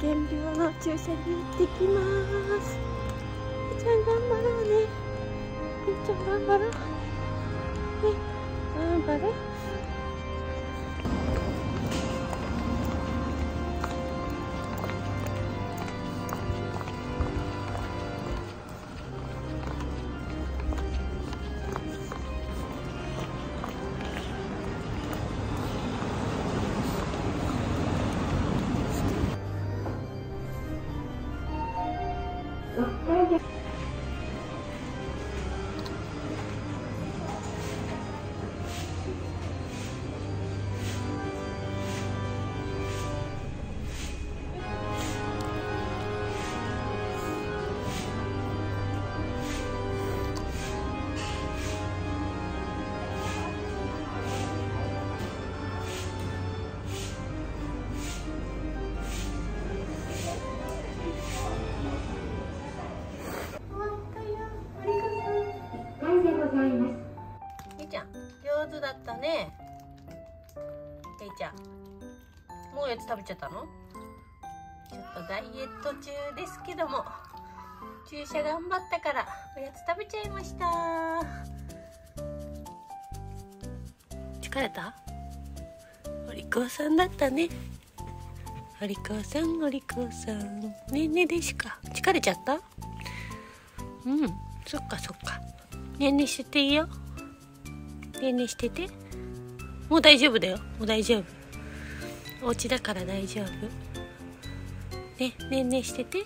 検病の注射に行ってきます。ゆうちゃん頑張ろう 上手だったね。えいちゃん。もうおやつ食べちゃったの？ちょっとダイエット中ですけども。注射頑張ったからおやつ食べちゃいました。疲れた？お利口さんだったね。お利口さんお利口さん。ねえねえでしか。疲れちゃった？うんそっかそっか。ねえねえしてていいよ。ねえねしててもう大丈夫だよ。もう大丈夫。お家だから大丈夫。ねねんねしてて。